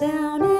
down